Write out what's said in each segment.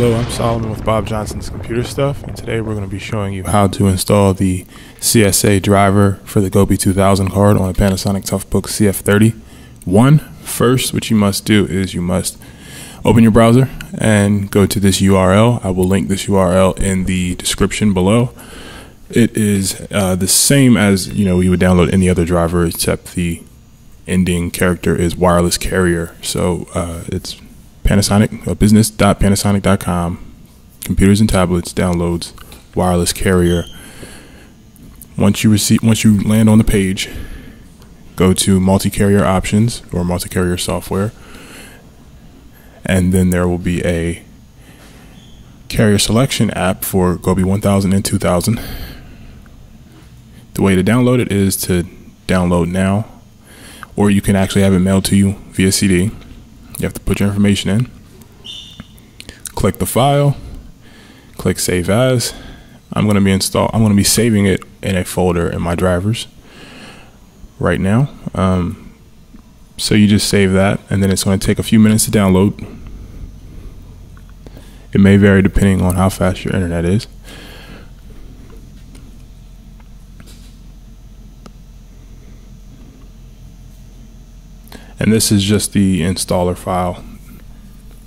Hello, I'm Solomon with Bob Johnson's Computer Stuff, and today we're going to be showing you how to install the CSA driver for the Gobi 2000 card on a Panasonic Toughbook CF30. One, first, what you must do is you must open your browser and go to this URL. I will link this URL in the description below. It is uh, the same as you know you would download any other driver, except the ending character is wireless carrier. So uh, it's Panasonic, uh, business.panasonic.com, computers and tablets, downloads, wireless carrier. Once you receive, once you land on the page, go to multi-carrier options or multi-carrier software, and then there will be a carrier selection app for Gobi 1000 and 2000. The way to download it is to download now, or you can actually have it mailed to you via CD. You have to put your information in. Click the file. Click Save As. I'm going to be install. I'm going to be saving it in a folder in my drivers right now. Um, so you just save that, and then it's going to take a few minutes to download. It may vary depending on how fast your internet is. And this is just the installer file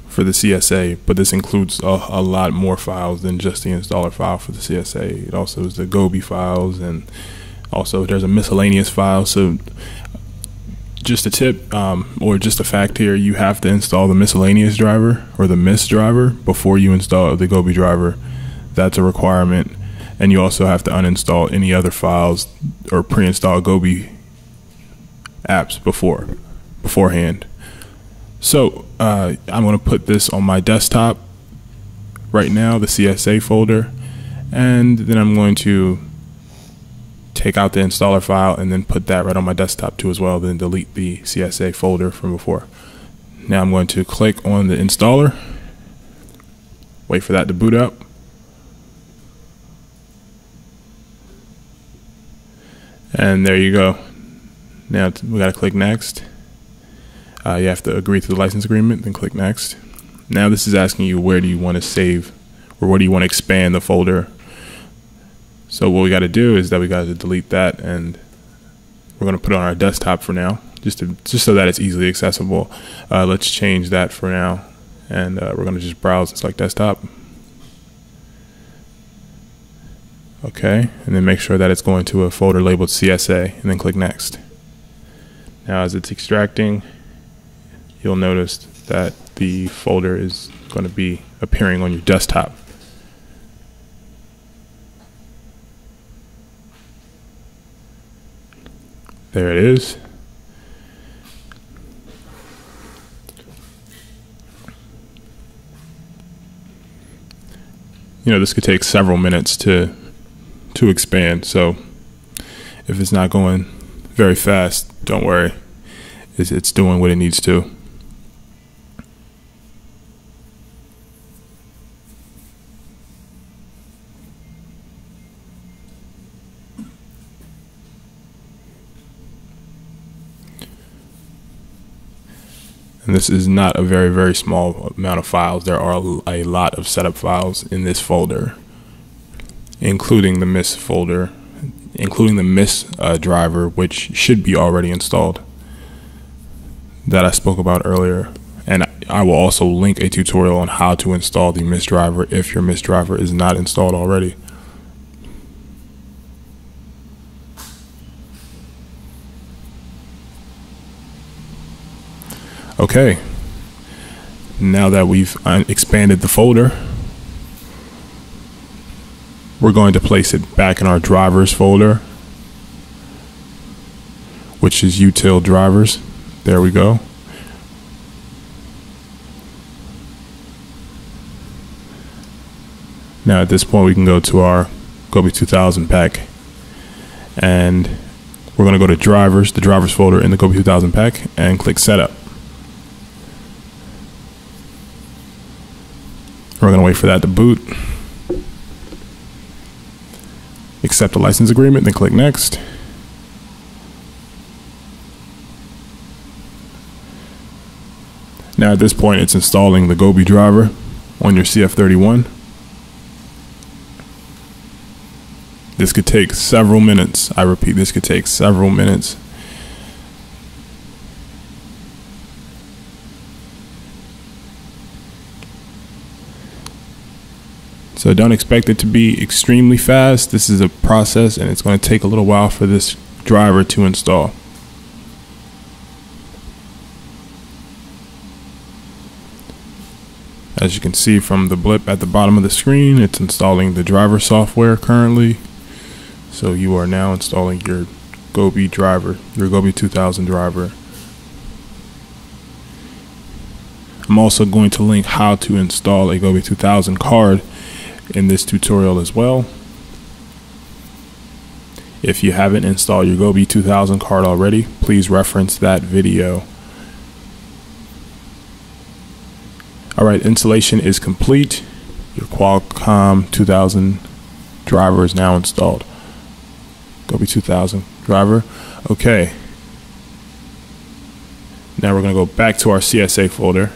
for the CSA, but this includes a, a, lot more files than just the installer file for the CSA. It also is the Gobi files, and also there's a miscellaneous file. So, just a tip um, or just a fact here: you have to install the miscellaneous driver or the MIS driver before you install the Gobi driver. That's a requirement, and you also have to uninstall any other files or pre-install Gobi apps before beforehand. So uh, I'm going to put this on my desktop right now, the CSA folder, and then I'm going to take out the installer file and then put that right on my desktop too as well, then delete the CSA folder from before. Now I'm going to click on the installer, wait for that to boot up. And there you go. Now we got to click next. Uh, you have to agree to the license agreement, then click next. Now this is asking you where do you want to save or where do you want to expand the folder. So what we got to do is that we got to delete that and we're going to put it on our desktop for now, just to just so that it's easily accessible. Uh, let's change that for now, and uh, we're going to just browse and select desktop. Okay, and then make sure that it's going to a folder labeled CSA, and then click next. Now, as it's extracting, you'll notice that the folder is going to be appearing on your desktop. There it is. You know, this could take several minutes to to expand. So if it's not going very fast, don't worry. It's, it's doing what it needs to. And this is not a very very small amount of files. There are a lot of setup files in this folder including the MIS folder including the MIS uh, driver which should be already installed that I spoke about earlier. And I will also link a tutorial on how to install the MIS driver if your MIS driver is not installed already Okay, now that we've uh, expanded the folder, we're going to place it back in our drivers folder, which is util drivers. There we go. Now at this point we can go to our Gobi 2000 pack and we're going to go to drivers, the drivers folder in the Gobi 2000 pack and click setup. We're going to wait for that to boot. Accept the license agreement, then click next. Now at this point, it's installing the Gobi driver on your CF31. This could take several minutes. I repeat, this could take several minutes. So don't expect it to be extremely fast. This is a process and it's going to take a little while for this driver to install. As you can see from the blip at the bottom of the screen, it's installing the driver software currently. So you are now installing your Gobi driver, your Gobi 2000 driver. I'm also going to link how to install a Gobi 2000 card in this tutorial as well. If you haven't installed your Gobi 2000 card already, please reference that video. All right, installation is complete. Your Qualcomm 2000 driver is now installed. Gobi 2000 driver. Okay. Now we're going to go back to our CSA folder.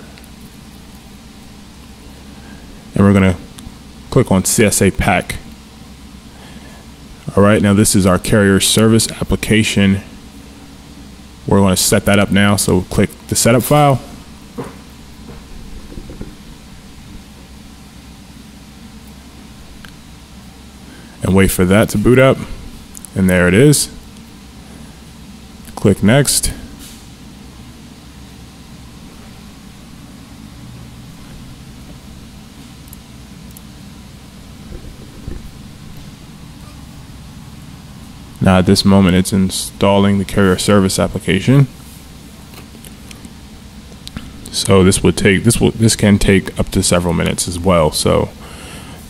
And we're going to click on CSA pack. All right, now this is our carrier service application. We're going to set that up now. So click the setup file. And wait for that to boot up. And there it is. Click next. Now at this moment it's installing the carrier service application. So this would take this will this can take up to several minutes as well. So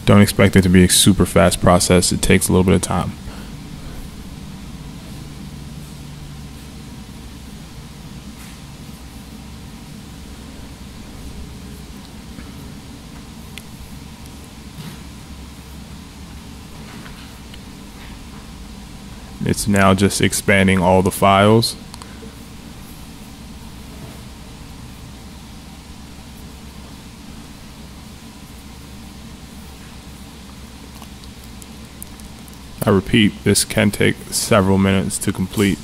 don't expect it to be a super fast process. It takes a little bit of time. It's now just expanding all the files. I repeat, this can take several minutes to complete.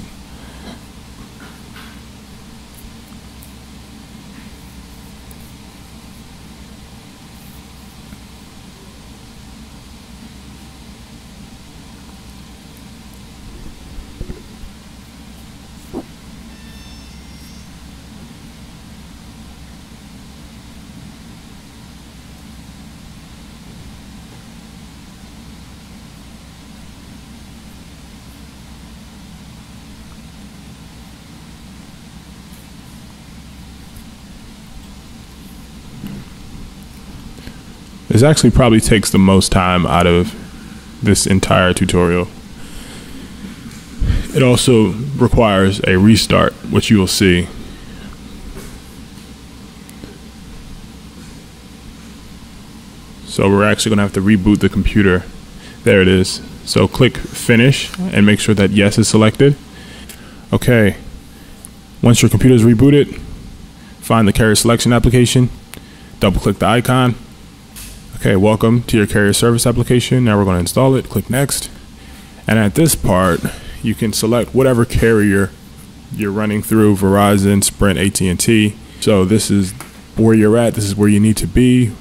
This actually probably takes the most time out of this entire tutorial. It also requires a restart, which you will see. So we're actually going to have to reboot the computer. There it is. So click finish and make sure that yes is selected. Okay. Once your computer is rebooted, find the carrier selection application, double click the icon, Okay, welcome to your carrier service application. Now we're going to install it. Click next. And at this part, you can select whatever carrier you're running through, Verizon, Sprint, AT&T. So this is where you're at. This is where you need to be.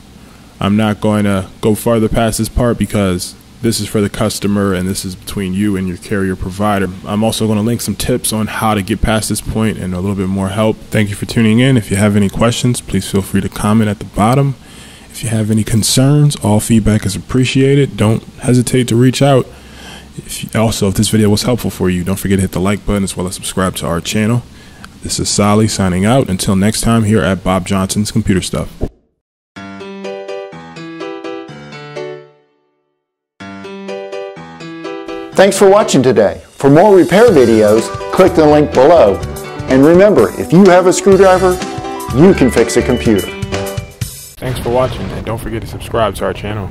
I'm not going to go farther past this part because this is for the customer and this is between you and your carrier provider. I'm also going to link some tips on how to get past this point and a little bit more help. Thank you for tuning in. If you have any questions, please feel free to comment at the bottom. If you have any concerns, all feedback is appreciated. Don't hesitate to reach out. If you, also, if this video was helpful for you, don't forget to hit the like button as well as subscribe to our channel. This is Solly signing out. Until next time, here at Bob Johnson's Computer Stuff. Thanks for watching today. For more repair videos, click the link below. And remember, if you have a screwdriver, you can fix a computer. Thanks for watching and don't forget to subscribe to our channel.